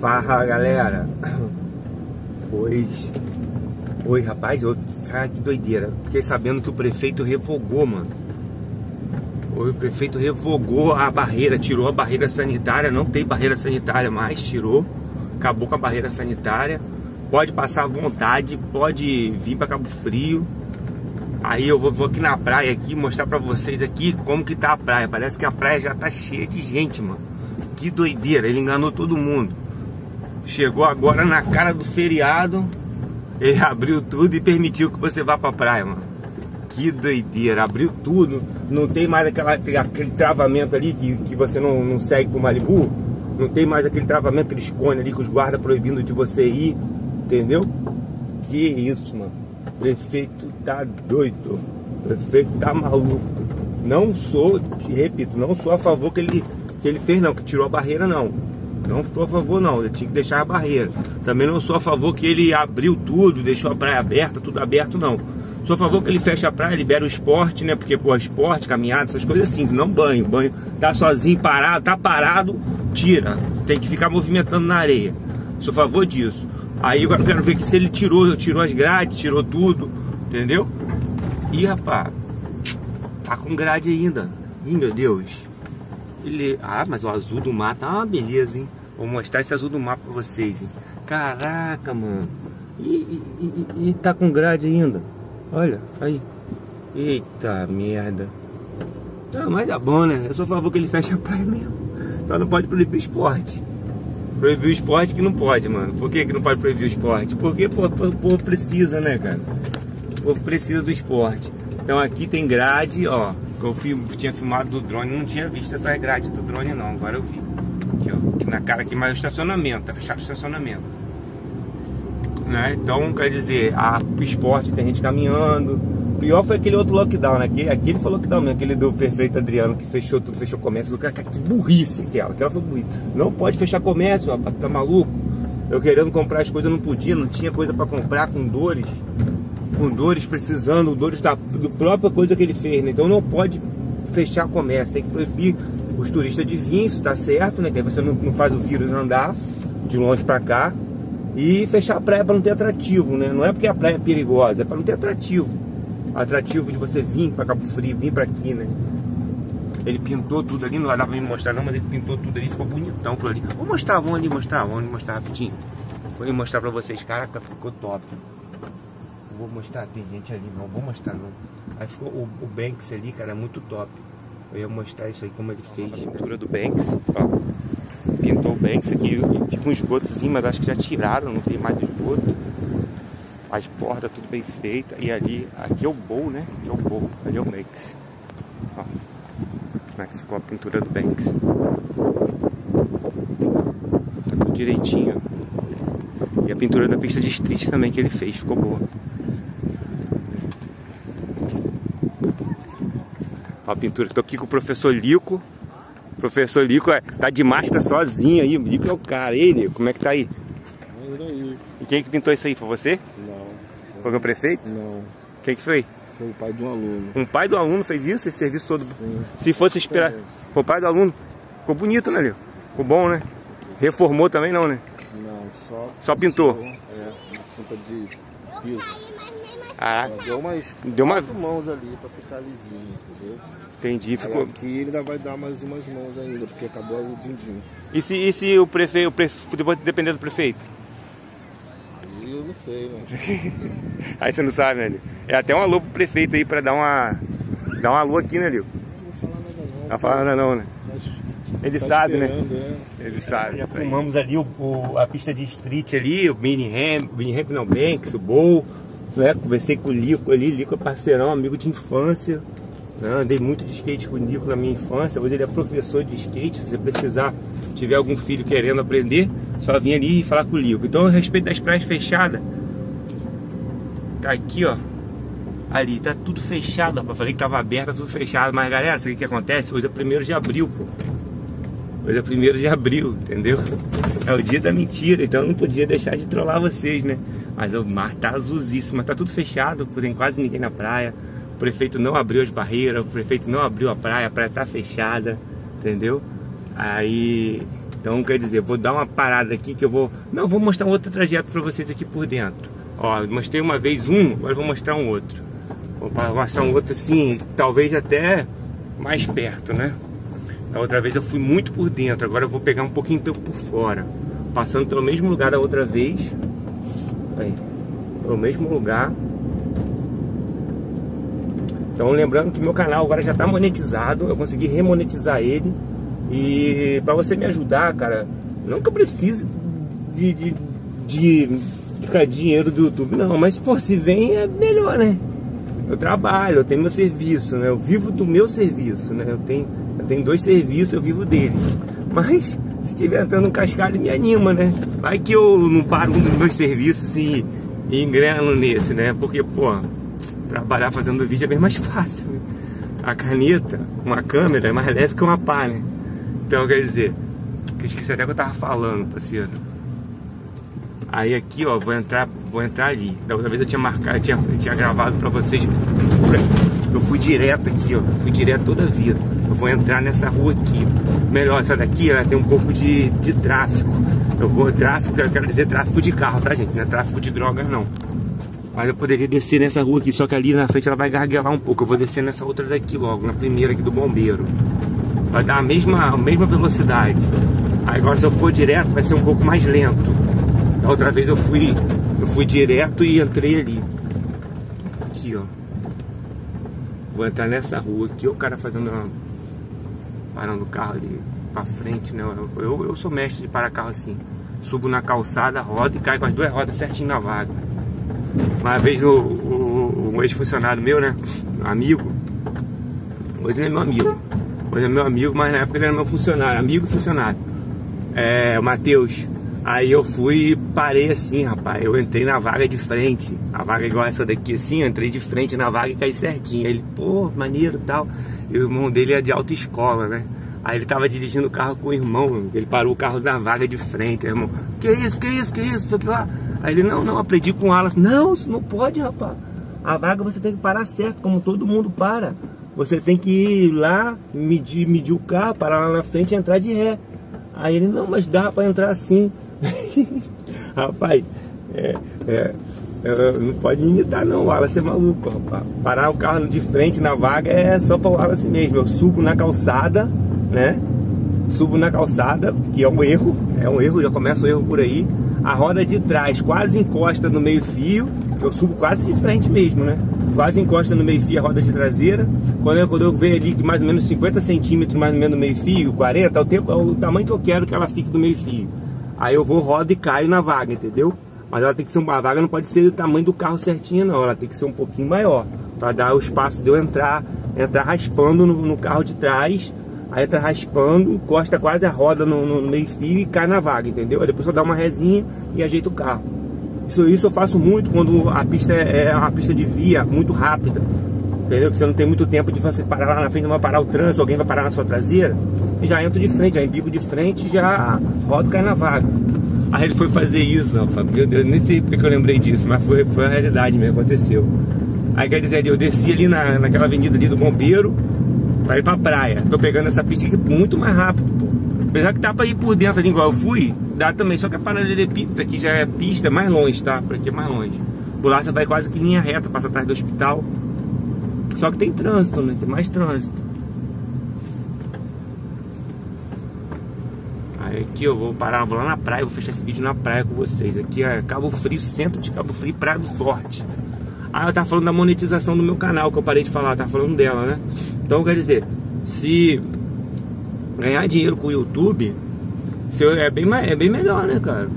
Farra, galera. Pois. Oi, rapaz. Oi. Cara, que doideira. Fiquei sabendo que o prefeito revogou, mano. O prefeito revogou a barreira, tirou a barreira sanitária. Não tem barreira sanitária mais, tirou. Acabou com a barreira sanitária. Pode passar à vontade, pode vir para Cabo Frio. Aí eu vou, vou, aqui na praia aqui mostrar pra vocês aqui como que tá a praia. Parece que a praia já tá cheia de gente, mano. Que doideira, ele enganou todo mundo. Chegou agora na cara do feriado, ele abriu tudo e permitiu que você vá pra praia, mano. Que doideira, abriu tudo. Não tem mais aquela, aquele travamento ali que, que você não, não segue pro Malibu. Não tem mais aquele travamento, aqueles cones ali com os guardas proibindo de você ir. Entendeu? Que isso, mano. Prefeito tá doido. Prefeito tá maluco. Não sou, repito, não sou a favor que ele, que ele fez, não, que tirou a barreira, não. Não sou a favor, não. Ele tinha que deixar a barreira. Também não sou a favor que ele abriu tudo, deixou a praia aberta, tudo aberto, não. Sou a favor que ele feche a praia, libera o esporte, né? Porque, pô, esporte, caminhada, essas coisas assim, não banho. Banho tá sozinho, parado, tá parado, tira. Tem que ficar movimentando na areia. Sou a favor disso. Aí eu quero ver que se ele tirou, tirou as grades, tirou tudo, entendeu? Ih, rapaz, tá com grade ainda. Ih, meu Deus. Ele... Ah, mas o azul do mar tá uma beleza, hein? Vou mostrar esse azul do mar pra vocês, hein? Caraca, mano. E, e, e, e tá com grade ainda. Olha, aí. Eita merda. Não, mas é bom, né? Eu sou a favor que ele feche a praia mesmo. Só não pode proibir esporte. Proibir o esporte que não pode, mano. Por que, que não pode proibir o esporte? Porque o povo precisa, né, cara? O povo precisa do esporte. Então aqui tem grade, ó. Que eu tinha filmado do drone, não tinha visto essas grades do drone não, agora eu vi. Aqui, ó, na cara aqui, mas o estacionamento, tá fechado o estacionamento. Né? Então, quer dizer, a, esporte tem gente caminhando. Pior foi aquele outro lockdown, né? Aquele, aquele foi lockdown mesmo, aquele do perfeito Adriano que fechou tudo, fechou comércio. Cara, que burrice aquela, aquela foi burrice. Não pode fechar comércio, rapaz, tá maluco? Eu querendo comprar as coisas, não podia, não tinha coisa para comprar com dores com dores precisando, dores da do própria coisa que ele fez, né? Então não pode fechar comércio, tem que proibir os turistas de vir, isso tá certo, né? Que aí você não, não faz o vírus andar de longe para cá e fechar a praia para não ter atrativo, né? Não é porque a praia é perigosa, é para não ter atrativo. Atrativo de você vir para Cabo Frio, vir para aqui, né? Ele pintou tudo ali, não dá pra me mostrar não, mas ele pintou tudo ali, ficou bonitão por ali. Vou mostrar, vamos ali mostrar, vamos mostrar rapidinho. Vou mostrar pra vocês, caraca, ficou top vou mostrar, tem gente ali, não vou mostrar não. Aí ficou o, o Banks ali, cara, muito top. Eu ia mostrar isso aí como ele fez. A pintura do Banks, ó. Pintou o Banks aqui, fica um esgotozinho, mas acho que já tiraram, não tem mais esgoto. As bordas tudo bem feita. E ali, aqui é o bowl, né? Aqui é o bowl, ali é o Banks. Ó. Como é que ficou a pintura do Banks. Tá tudo direitinho. E a pintura da pista de street também que ele fez, ficou boa. A pintura. Tô aqui com o professor Lico. O professor Lico é, tá de máscara sozinho aí. O Lico é o cara. E aí, Lico, como é que tá aí? E quem que pintou isso aí? Foi você? Não. Foi o prefeito? Não. Quem que foi? Foi o pai de um aluno. Um pai do aluno fez isso? Esse serviço todo? Sim. Se fosse esperar... Foi o pai do aluno? Ficou bonito, né, Lico? Ficou bom, né? Reformou também não, né? Não, só... Só pintou? É, uma tinta de piso. Caraca. Deu umas Deu uma... mãos ali pra ficar lisinho, entendeu? Entendi, ficou. Aí aqui ele ainda vai dar mais umas mãos ainda, porque acabou o din-din. E se, e se o prefeito, o prefeito, depois depender do prefeito? Aí eu não sei, né? aí você não sabe, né, Lio? É até um alô pro prefeito aí pra dar uma. Dar um alô aqui, né, Lio? Não vou falar nada não. Não vai falar nada não, né? Ele tá sabe, né? né? Ele sabe. Já filmamos ali o, o- a pista de street ali, o Mini Ramp, Mini Ramp não, Banks, o Bowl. Né? Conversei com o Lico ali, Lico é parceirão, amigo de infância. né? Andei muito de skate com o Lico na minha infância. Hoje ele é professor de skate. Se você precisar, tiver algum filho querendo aprender, só vir ali e falar com o Lico. Então, a respeito das praias fechadas, tá aqui, ó. Ali, tá tudo fechado, rapaz. Falei que tava aberto, tá tudo fechado. Mas galera, sabe o que acontece? Hoje é primeiro de abril, pô. Hoje é primeiro de abril, entendeu? É o dia da mentira, então eu não podia deixar de trollar vocês, né? Mas o mar tá azulzíssimo, tá tudo fechado, tem quase ninguém na praia. O prefeito não abriu as barreiras, o prefeito não abriu a praia, a praia tá fechada, entendeu? Aí Então, quer dizer, vou dar uma parada aqui que eu vou... Não, vou mostrar um outro trajeto para vocês aqui por dentro. Ó, mostrei uma vez um, agora vou mostrar um outro. Vou mostrar um outro assim, talvez até mais perto, né? Outra vez eu fui muito por dentro, agora eu vou pegar um pouquinho por fora. Passando pelo mesmo lugar da outra vez. Aí, pelo mesmo lugar. Então lembrando que meu canal agora já está monetizado, eu consegui remonetizar ele. E para você me ajudar, cara, não que eu precise de, de, de, de dinheiro do YouTube, não, mas pô, se vem é melhor, né? Eu trabalho, eu tenho meu serviço, né? Eu vivo do meu serviço, né? Eu tenho, tenho dois serviços, eu vivo deles. Mas se tiver entrando um cascalho, me anima, né? Vai que eu não paro um dos meus serviços e, e engreno nesse, né? Porque, pô, trabalhar fazendo vídeo é bem mais fácil. Né? A caneta, uma câmera é mais leve que uma pá, né? Então, quer dizer, que eu esqueci até que eu tava falando, parceiro. Aí aqui, ó, vou entrar, vou entrar ali. Da outra vez eu tinha marcado, eu tinha, eu tinha gravado pra vocês. Eu fui direto aqui, ó. Fui direto toda a vida. Eu vou entrar nessa rua aqui. Melhor, essa daqui, ela tem um pouco de, de tráfego. Eu vou, tráfego, eu quero dizer tráfego de carro, tá, gente? Não é tráfego de drogas, não. Mas eu poderia descer nessa rua aqui, só que ali na frente ela vai garguelar um pouco. Eu vou descer nessa outra daqui logo, na primeira aqui do bombeiro vai dar a mesma, a mesma velocidade. Agora se eu for direto vai ser um pouco mais lento. Da outra vez eu fui, eu fui direto e entrei ali. Aqui, ó. Vou entrar nessa rua aqui, o cara fazendo uma, parando o carro ali pra frente, né? Eu, eu, sou mestre de parar carro assim. Subo na calçada, rodo e caio com as duas rodas certinho na vaga. Uma vez o, o, o ex-funcionário meu, né? Amigo. Hoje ele é meu amigo Hoje é meu amigo, mas na época ele era meu funcionário, amigo e funcionário. É, o Matheus. Aí eu fui e parei assim, rapaz. Eu entrei na vaga de frente. A vaga igual essa daqui assim, eu entrei de frente na vaga e caí certinho. Aí ele, pô, maneiro tal. O irmão dele é de autoescola, né? Aí ele tava dirigindo o carro com o irmão, ele parou o carro na vaga de frente, o irmão, que isso, que isso, que isso, isso que lá. Aí ele, não, não, aprendi com Alas. Não, isso não pode, rapaz. A vaga você tem que parar certo, como todo mundo para. Você tem que ir lá, medir, medir o carro, parar lá na frente e entrar de ré. Aí ele, não, mas dá para entrar assim. rapaz, é, é, não pode imitar não, o Wallace é maluco. Parar o carro de frente na vaga é só para o Wallace mesmo. Eu subo na calçada, né? Subo na calçada, que é um erro, é um erro, já começa o erro por aí. A roda de trás quase encosta no meio fio, eu subo quase de frente mesmo, né? quase encosta no meio fio a roda de traseira. Quando eu, quando eu vejo ali que mais ou menos 50 centímetros mais ou menos no meio fio, 40, é o, tempo, é o tamanho que eu quero que ela fique do meio fio. Aí eu vou, rodo e caio na vaga, entendeu? Mas ela tem que ser uma vaga, não pode ser o tamanho do carro certinho não, ela tem que ser um pouquinho maior, para dar o espaço de eu entrar, entrar raspando no, no carro de trás, aí entra raspando, encosta quase a roda no, no, no meio fio e cai na vaga, entendeu? Aí depois eu dou uma resinha e ajeito o carro. Isso, isso eu faço muito quando a pista é, é uma pista de via muito rápida. Entendeu? Que você não tem muito tempo de você parar lá na frente, não vai parar o trânsito, alguém vai parar na sua traseira. E já entro de frente, já embigo de frente já rodo cai na vaga. Aí ele foi fazer isso, rapaz. Meu Deus, nem sei porque eu lembrei disso, mas foi, foi a realidade mesmo, aconteceu. Aí quer dizer, eu desci ali na, naquela avenida ali do Bombeiro pra ir pra praia. Tô pegando essa pista aqui muito mais rápido, pô. Apesar que dá pra ir por dentro ali igual eu fui, dá também, só que a paralelepípedo aqui já é pista mais longe, tá? Por aqui é mais longe. Por lá você vai quase que linha reta, passa atrás do hospital. Só que tem trânsito, né? Tem mais trânsito. Aí aqui eu vou parar, vou lá na praia, vou fechar esse vídeo na praia com vocês. Aqui é Cabo Frio, centro de Cabo Frio, Praia do Forte. Ah, eu tava falando da monetização do meu canal, que eu parei de falar, tava falando dela, né? Então quer dizer, se ganhar dinheiro com o YouTube, é bem, é bem melhor, né, cara?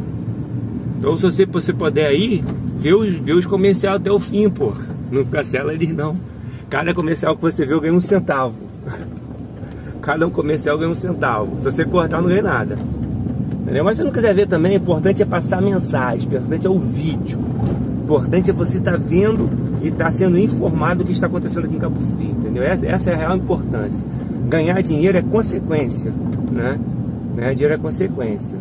Então se você, você puder aí, ver os, ver os comerciais até o fim, pô. Não cancela eles não. Cada comercial que você vê, eu ganho um centavo. Cada um comercial ganha um centavo. Se você cortar, não ganha nada. Entendeu? Mas se não quiser ver também, o importante é passar mensagem, o importante é o vídeo. O importante é você estar tá vendo e estar tá sendo informado do que está acontecendo aqui em Cabo Frio, entendeu? Essa, essa é a real importância. Ganhar dinheiro é consequência, né? Ganhar dinheiro é consequência.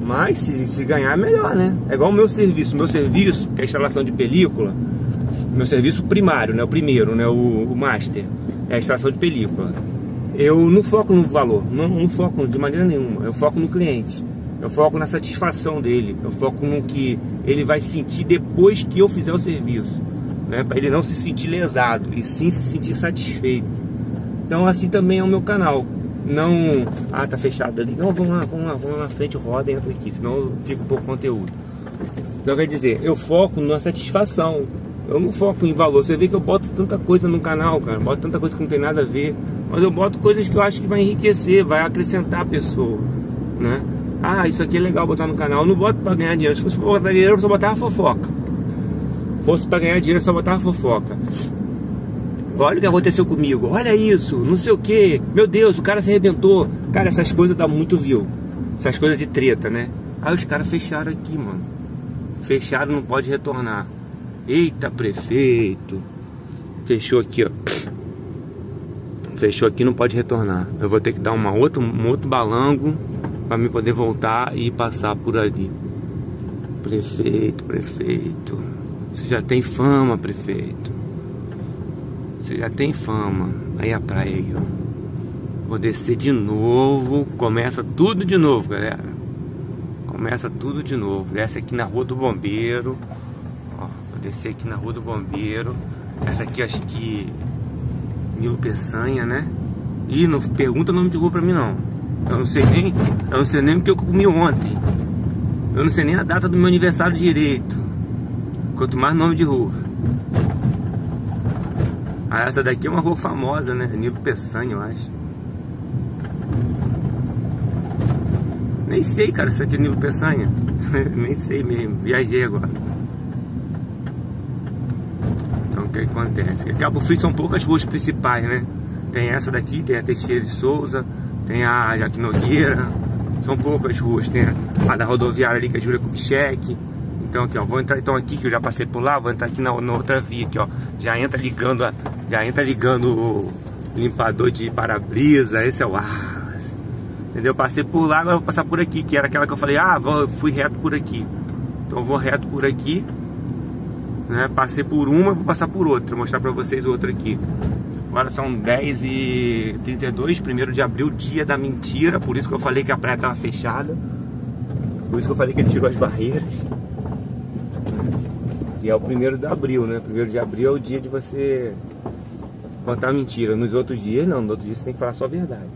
Mas se, se ganhar é melhor, né? É igual o meu serviço. Meu serviço, que é a instalação de película, meu serviço primário, né? O primeiro, né? O, o master, é a instalação de película. Eu não foco no valor, não, não foco de maneira nenhuma, eu foco no cliente. Eu foco na satisfação dele, eu foco no que ele vai sentir depois que eu fizer o serviço, né? Para ele não se sentir lesado e sim se sentir satisfeito. Então assim também é o meu canal. Não, ah, tá fechado ali. Não, vamos lá, vamos lá, vamos lá na frente, roda entra aqui, senão eu fico conteúdo. Então quer dizer, eu foco na satisfação. Eu não foco em valor. Você vê que eu boto tanta coisa no canal, cara. Boto tanta coisa que não tem nada a ver. Mas eu boto coisas que eu acho que vai enriquecer, vai acrescentar a pessoa, né? Ah, isso aqui é legal botar no canal. Eu não boto pra ganhar dinheiro. Se fosse pra botar dinheiro, eu só botava fofoca. Se fosse pra ganhar dinheiro, eu só botava fofoca. Olha o que aconteceu comigo. Olha isso, não sei o que. Meu Deus, o cara se arrebentou. Cara, essas coisas dá muito view. Essas coisas de treta, né? Aí os caras fecharam aqui, mano. Fecharam, não pode retornar. Eita, prefeito. Fechou aqui, ó. Fechou aqui, não pode retornar. Eu vou ter que dar uma outra, um outro balango para me poder voltar e passar por ali. Prefeito, prefeito. Você já tem fama, prefeito. Você já tem fama. Aí a praia aí, ó. Vou descer de novo. Começa tudo de novo, galera. Começa tudo de novo. Desce aqui na Rua do Bombeiro. Ó, vou descer aqui na Rua do Bombeiro. Essa aqui acho que. Nilo Peçanha, né? E não pergunta o nome de rua pra mim não. Eu não sei nem, eu não sei nem o que eu comi ontem. Eu não sei nem a data do meu aniversário direito. Quanto mais nome de rua. Ah, essa daqui é uma rua famosa, né? Nilo Peçanha, eu acho. Nem sei, cara, aqui é Nilo Peçanha. nem sei mesmo, viajei agora. Então o que acontece? Cabo Frio são poucas ruas principais, né? Tem essa daqui, tem a Teixeira de Souza, tem a Jaque Nogueira, são poucas ruas, tem a da rodoviária ali que é Júlia Kubitschek. Então aqui, ó, vou entrar então aqui que eu já passei por lá, vou entrar aqui na, na outra via aqui, ó. Já entra ligando, a, já entra ligando o limpador de para-brisa, esse é o ar. Entendeu? Passei por lá, agora vou passar por aqui, que era aquela que eu falei, ah, vou, fui reto por aqui. Então vou reto por aqui, né? Passei por uma, vou passar por outra, vou mostrar pra vocês outra aqui. Agora são 10 e 32 1 de abril, dia da mentira. Por isso que eu falei que a praia estava fechada. Por isso que eu falei que ele tirou as barreiras. E é o 1 de abril, né? 1 de abril é o dia de você contar mentira. Nos outros dias, não. Nos outros dias você tem que falar só a verdade.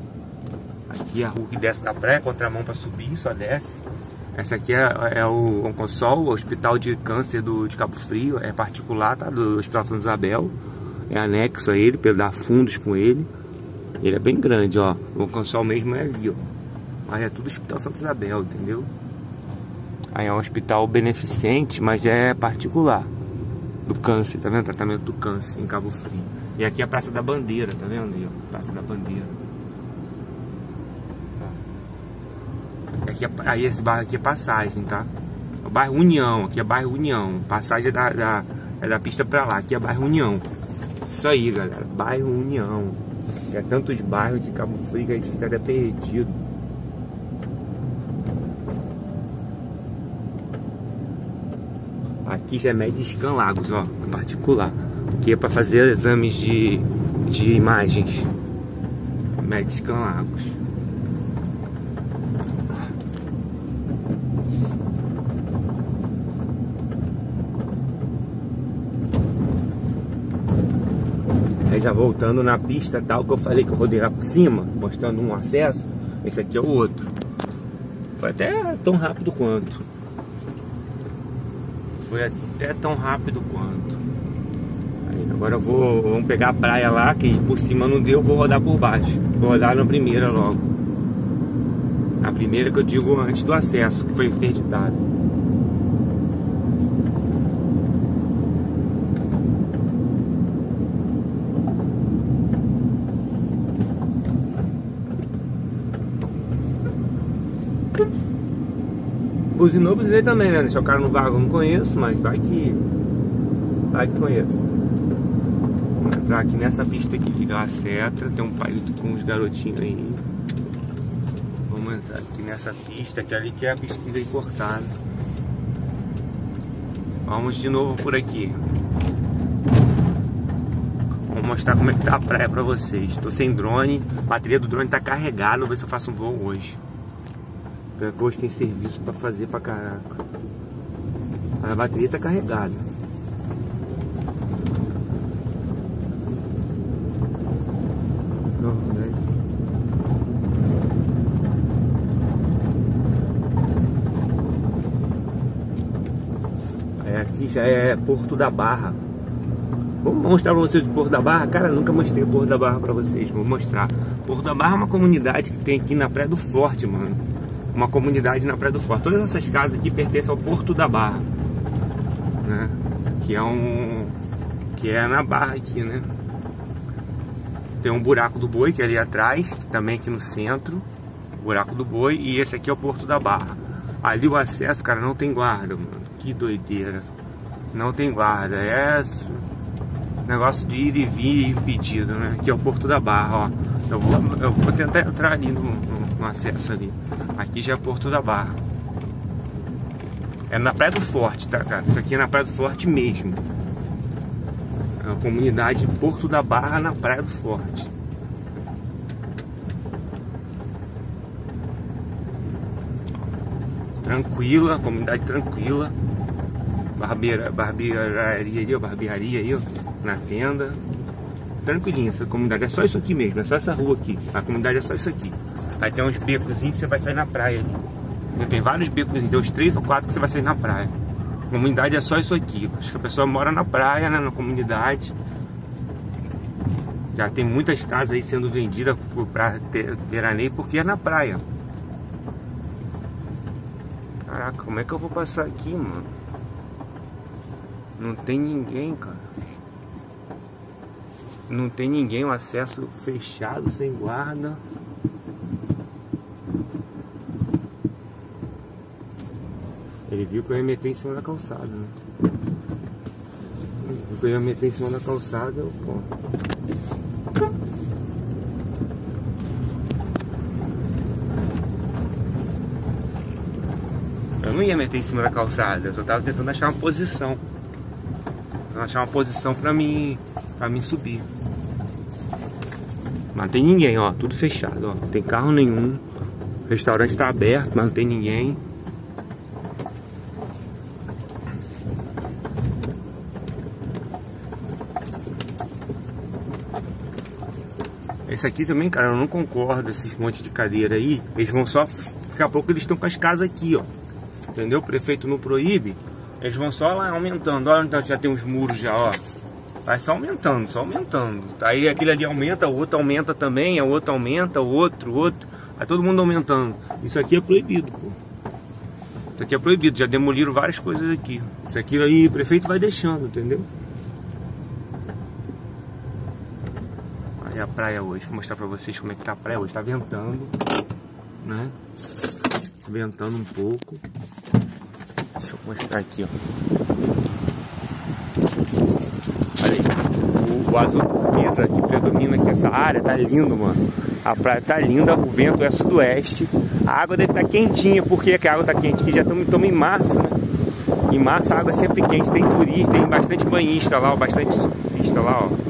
Aqui a rua que desce da praia, contramão para subir, só desce. Essa aqui é, é o Onconsol, o Hospital de Câncer do, de Cabo Frio. É particular, tá? Do Hospital Santa Isabel é anexo a ele, para dar fundos com ele. Ele é bem grande, ó. O console mesmo é ali, ó. Mas é tudo Hospital Santa Isabel, entendeu? Aí é um hospital beneficente, mas é particular. Do câncer, tá vendo? Tratamento do câncer em Cabo Frio. E aqui é a Praça da Bandeira, tá vendo aí, ó? Praça da Bandeira. Aqui é, aí esse bairro aqui é passagem, tá? É o bairro União, aqui é bairro União. Passagem é da, da, é da pista pra lá, aqui é bairro União. Isso aí, galera. Bairro União. É tantos bairros de Cabo Frio que a gente fica até perdido. Aqui já é Mediscan Lagos, ó, particular. Aqui é para fazer exames de, de imagens. Mediscan Lagos. Já voltando na pista tal que eu falei que eu rodei lá por cima, mostrando um acesso. Esse aqui é o outro. Foi até tão rápido quanto. Foi até tão rápido quanto. Aí, agora eu vou vamos pegar a praia lá, que por cima não deu, vou rodar por baixo. Vou rodar na primeira logo. A primeira que eu digo antes do acesso, que foi interditado. Buzinou, buzinei também, né? Deixar o cara no vago, não conheço, mas vai que. Vai que conheço. Vamos entrar aqui nessa pista aqui, ligar a seta, tem um palito com os garotinhos aí. Vamos entrar aqui nessa pista, que ali que é a que veio cortada. Vamos de novo por aqui. Vamos mostrar como é que tá a praia pra vocês. Tô sem drone, a bateria do drone tá carregada, vou ver se eu faço um voo hoje. Hoje tem serviço pra fazer pra caraca. A bateria tá carregada. Não, né? É, aqui já é Porto da Barra. Vou mostrar pra vocês o Porto da Barra. Cara, nunca mostrei o Porto da Barra pra vocês. Vou mostrar. Porto da Barra é uma comunidade que tem aqui na Praia do Forte, mano. Uma comunidade na Praia do Forte. Todas essas casas aqui pertencem ao Porto da Barra. Né? Que é um... Que é na Barra aqui, né? Tem um buraco do boi que é ali atrás, que também aqui no centro. Buraco do boi. E esse aqui é o Porto da Barra. Ali o acesso, cara, não tem guarda, mano. Que doideira. Não tem guarda. É negócio de ir e vir impedido, né? Aqui é o Porto da Barra, ó. Eu vou, eu vou tentar entrar ali no, no, no, acesso ali. Aqui já é Porto da Barra. É na Praia do Forte, tá, cara? Isso aqui é na Praia do Forte mesmo. É a comunidade Porto da Barra na Praia do Forte. Tranquila, comunidade tranquila. Barbeira, barbearia aí, ó, barbearia aí, ó na tenda. Tranquilinho essa comunidade. É só isso aqui mesmo, é só essa rua aqui. A comunidade é só isso aqui. Aí tem uns becos que você vai sair na praia ali. Tem vários becos, tem uns três ou quatro que você vai sair na praia. Comunidade é só isso aqui. Acho que a pessoa mora na praia, né, na comunidade. Já tem muitas casas aí sendo vendidas para veraneio porque é na praia. Caraca, como é que eu vou passar aqui, mano? Não tem ninguém, cara. Não tem ninguém, o acesso fechado, sem guarda. Ele viu que eu ia meter em cima da calçada, né? Ele viu que eu ia meter em cima da calçada, eu, pô. Eu não ia meter em cima da calçada, eu só tava tentando achar uma posição. Achar uma posição pra mim, pra mim subir. Mas não tem ninguém, ó, tudo fechado, ó. Não tem carro nenhum. O restaurante está aberto, mas não tem ninguém. Esse aqui também, cara, eu não concordo, esses montes de cadeira aí. Eles vão só. Daqui a pouco eles estão com as casas aqui, ó. Entendeu? O prefeito não proíbe. Eles vão só lá aumentando. Olha onde já tem uns muros já, ó. Vai só aumentando, só aumentando. Aí aquele ali aumenta, o outro aumenta também, o outro aumenta, o outro, o outro. Aí todo mundo aumentando. Isso aqui é proibido, pô. Isso aqui é proibido, já demoliram várias coisas aqui. Isso aqui aí o prefeito vai deixando, entendeu? Aí a praia hoje, vou mostrar pra vocês como é que tá a praia hoje. Tá ventando, né? Ventando um pouco. Deixa eu mostrar aqui, ó. Olha aí, o, o azul turquesa que predomina aqui essa área, tá lindo, mano. A praia tá linda, o vento é sudoeste. A água deve estar tá quentinha, porque que a água tá quente? Que já estamos em março, né? Em março a água é sempre quente, tem turista, tem bastante banhista lá, ó, bastante surfista lá, ó.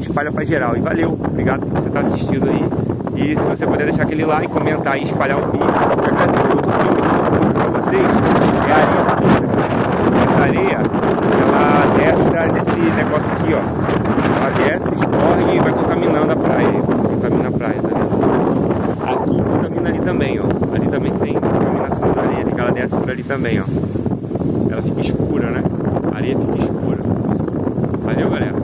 Espalha pra geral. E valeu, obrigado por você estar assistindo aí. E se você puder deixar aquele like, comentar e espalhar o vídeo, eu agradeço. Outro filme que eu vou pra vocês é a areia. Essa areia, ela desce desse negócio aqui, ó. Ela desce, escorre e vai contaminando a praia. Contamina a praia, tá vendo? Aqui contamina ali também, ó. Ali também tem contaminação da areia, que ela desce por ali também, ó. Ela fica escura, né? A areia fica escura. Valeu, galera.